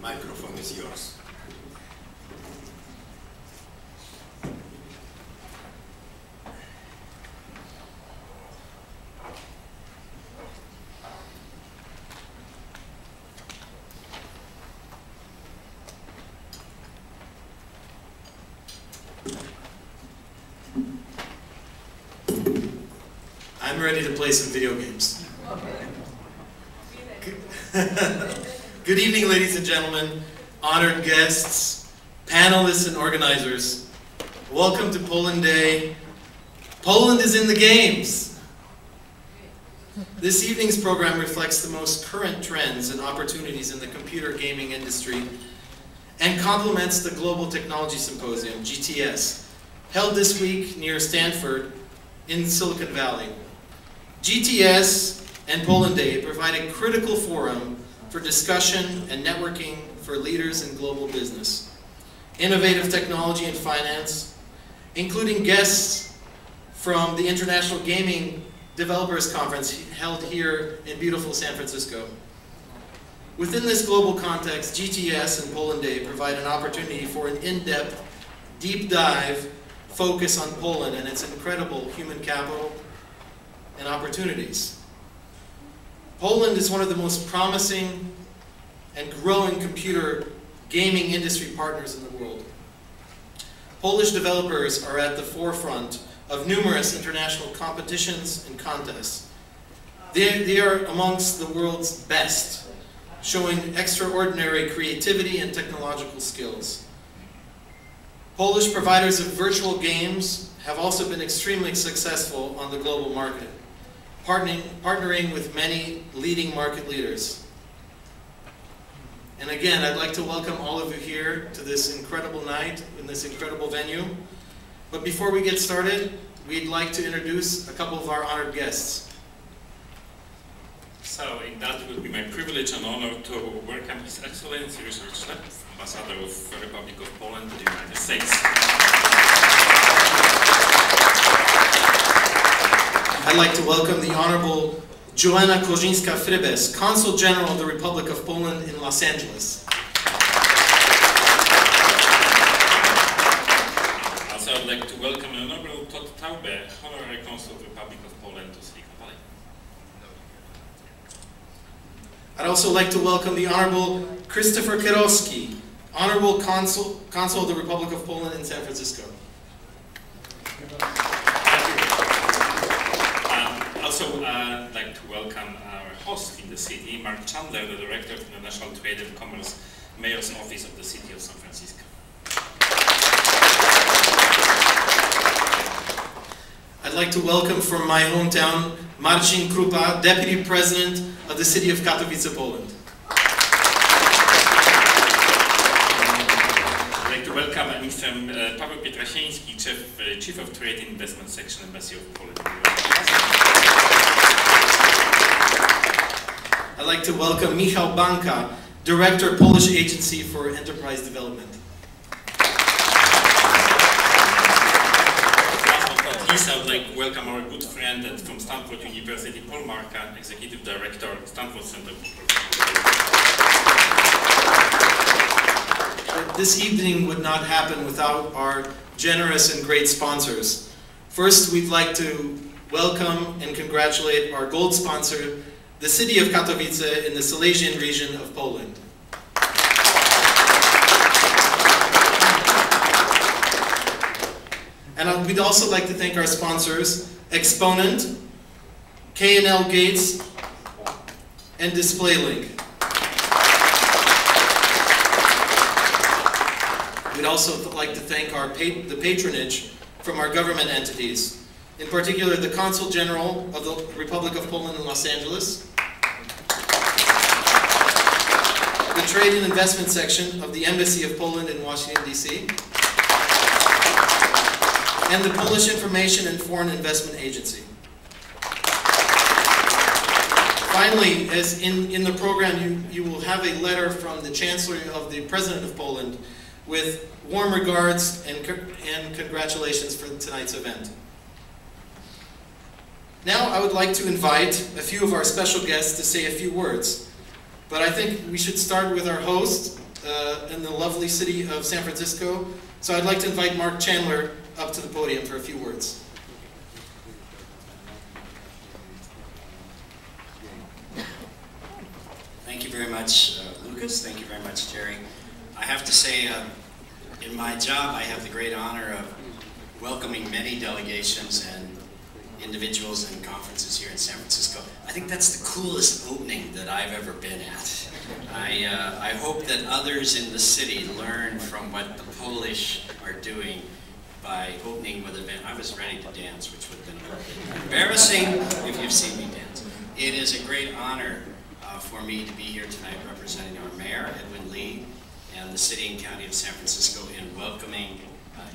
microphone is yours. I'm ready to play some video games. Good evening, ladies and gentlemen, honored guests, panelists, and organizers. Welcome to Poland Day. Poland is in the games. This evening's program reflects the most current trends and opportunities in the computer gaming industry and complements the Global Technology Symposium, GTS, held this week near Stanford in Silicon Valley. GTS and Poland Day provide a critical forum for discussion and networking for leaders in global business, innovative technology and finance, including guests from the International Gaming Developers Conference held here in beautiful San Francisco. Within this global context, GTS and Poland Day provide an opportunity for an in-depth, deep dive focus on Poland and its incredible human capital, and opportunities. Poland is one of the most promising and growing computer gaming industry partners in the world. Polish developers are at the forefront of numerous international competitions and contests. They, they are amongst the world's best, showing extraordinary creativity and technological skills. Polish providers of virtual games have also been extremely successful on the global market partnering, partnering with many leading market leaders. And again, I'd like to welcome all of you here to this incredible night in this incredible venue. But before we get started, we'd like to introduce a couple of our honored guests. So, in that will be my privilege and honor to welcome His Excellency Richard Schnepf, Ambassador of the Republic of Poland to the United States. I'd like to welcome the Honorable Joanna Kozińska-Frybes, Consul General of the Republic of Poland in Los Angeles. Also, I'd like to welcome the Honorable Tad Taube, Honorary Consul of the Republic of Poland to Silicon Valley. I'd also like to welcome the Honorable Christopher Kirowski, Honorable Consul, Consul of the Republic of Poland in San Francisco. Um, also, uh, I'd like to welcome our host in the city, Mark Chandler, the Director of the International Trade and Commerce, Mayor's Office of the City of San Francisco. I'd like to welcome from my hometown, Marcin Krupa, Deputy President of the City of Katowice, Poland. I'd like to welcome Mr. Uh, Paweł Pietrasiński, Chief, uh, Chief of Trade and Investment Section Embassy of Poland. Like to welcome Michał Banka, Director, Polish Agency for Enterprise Development. Last but not least, I would like to welcome our good friend and from Stanford University, Paul Marca, Executive Director, Stanford Center This evening would not happen without our generous and great sponsors. First, we'd like to welcome and congratulate our gold sponsor, the city of Katowice in the Silesian region of Poland. And we'd also like to thank our sponsors, Exponent, K&L Gates, and DisplayLink. We'd also like to thank our pa- the patronage from our government entities, in particular the Consul General of the Republic of Poland in Los Angeles, the Trade and Investment Section of the Embassy of Poland in Washington, D.C., and the Polish Information and Foreign Investment Agency. Finally, as in, in the program, you, you will have a letter from the Chancellor of the President of Poland with warm regards and, and congratulations for tonight's event. Now I would like to invite a few of our special guests to say a few words. But I think we should start with our host uh, in the lovely city of San Francisco. So I'd like to invite Mark Chandler up to the podium for a few words. Thank you very much, uh, Lukas. Thank you very much, Jerry. I have to say, uh, in my job, I have the great honor of welcoming many delegations and individuals and conferences here in San Francisco. I think that's the coolest opening that I've ever been at. I, uh, I hope that others in the city learn from what the Polish are doing by opening with a event. I was ready to dance, which would have been embarrassing if you've seen me dance. It is a great honor uh, for me to be here tonight representing our mayor, Edwin Lee, and the city and county of San Francisco in welcoming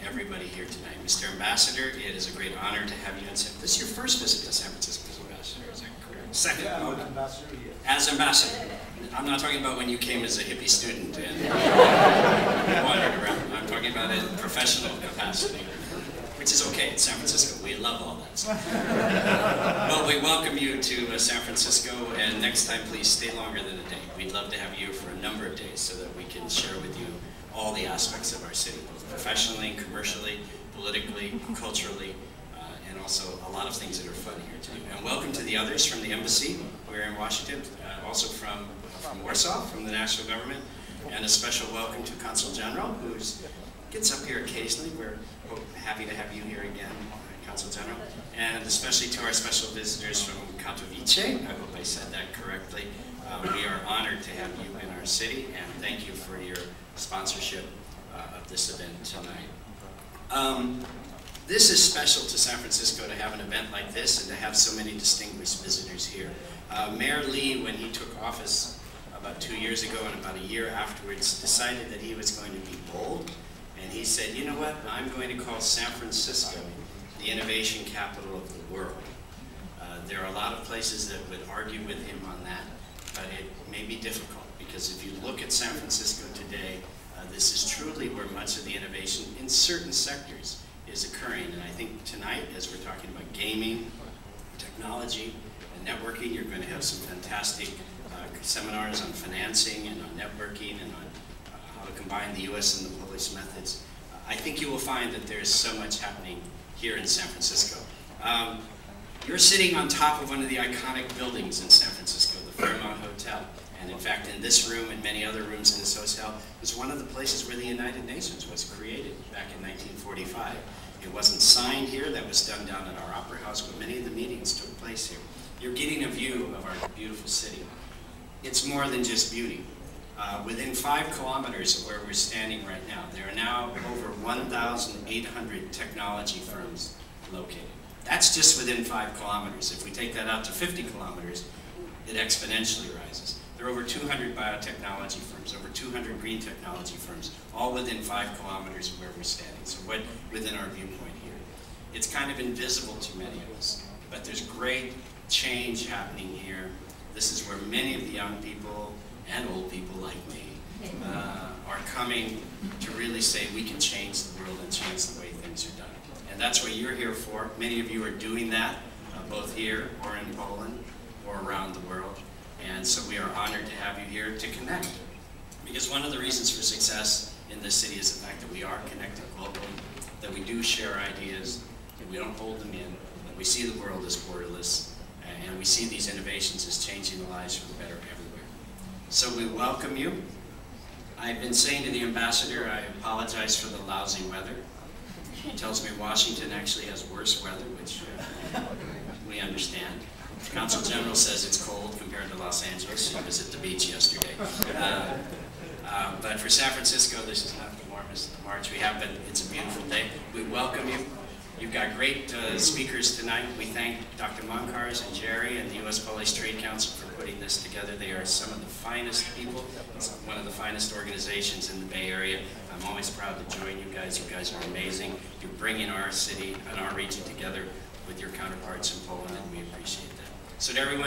everybody here tonight. Mr. Ambassador, it is a great honor to have you in San This is your first visit to San Francisco as ambassador, is that correct? Second. Yeah, ambassador, yes. As ambassador. I'm not talking about when you came as a hippie student and wandered around. I'm talking about in professional capacity, which is okay. in San Francisco. We love all that stuff. well, we welcome you to uh, San Francisco, and next time, please stay longer than a day. We'd love to have you for a number of days so that we can share with you all the aspects of our city, professionally, commercially, politically, culturally, uh, and also a lot of things that are fun here too. And welcome to the others from the embassy. We're in Washington, uh, also from from Warsaw, from the national government, and a special welcome to Consul General, who gets up here occasionally. We're happy to have you here again, Consul General, and especially to our special visitors from Katowice. I hope I said that correctly. Uh, we are honored to have you in our city, and thank you for your sponsorship uh, of this event tonight. Um, this is special to San Francisco to have an event like this and to have so many distinguished visitors here. Uh, Mayor Lee, when he took office about two years ago and about a year afterwards, decided that he was going to be bold. And he said, you know what, I'm going to call San Francisco the innovation capital of the world. Uh, there are a lot of places that would argue with him on that, but it may be difficult because if you look at San Francisco today, this is truly where much of the innovation in certain sectors is occurring. And I think tonight, as we're talking about gaming, technology, and networking, you're going to have some fantastic seminars on financing and on networking and on uh, how to combine the U.S. and the Polish methods. Uh, I think you will find that there's so much happening here in San Francisco. Um, you're sitting on top of one of the iconic buildings in San Francisco, the Fairmont Hotel. And in fact, in this room and many other rooms in this hotel was one of the places where the United Nations was created back in 1945. It wasn't signed here, that was done down at our Opera House, but many of the meetings took place here. You're getting a view of our beautiful city it's more than just beauty. Uh, within five kilometers of where we're standing right now, there are now over 1,800 technology firms located. That's just within five kilometers. If we take that out to 50 kilometers, it exponentially rises. There are over 200 biotechnology firms, over 200 green technology firms, all within five kilometers of where we're standing, so what, within our viewpoint here. It's kind of invisible to many of us, but there's great change happening here this is where many of the young people and old people like me uh, are coming to really say we can change the world and change the way things are done. And that's what you're here for. Many of you are doing that, uh, both here or in Poland or around the world. And so we are honored to have you here to connect. Because one of the reasons for success in this city is the fact that we are connected globally, that we do share ideas, that we don't hold them in, that we see the world as borderless, and we see these innovations as changing the lives for the better everywhere. So we welcome you. I've been saying to the ambassador, I apologize for the lousy weather. He tells me Washington actually has worse weather, which uh, we understand. Consul General says it's cold compared to Los Angeles. He was at the beach yesterday. Uh, uh, but for San Francisco, this is not the warmest March we have, but it's a beautiful day. We welcome you. You've got great uh, speakers tonight. We thank Dr. Moncars and Jerry and the U.S. Polish Trade Council for putting this together. They are some of the finest people. One of the finest organizations in the Bay Area. I'm always proud to join you guys. You guys are amazing. You're bringing our city and our region together with your counterparts in Poland, and we appreciate that. So everyone,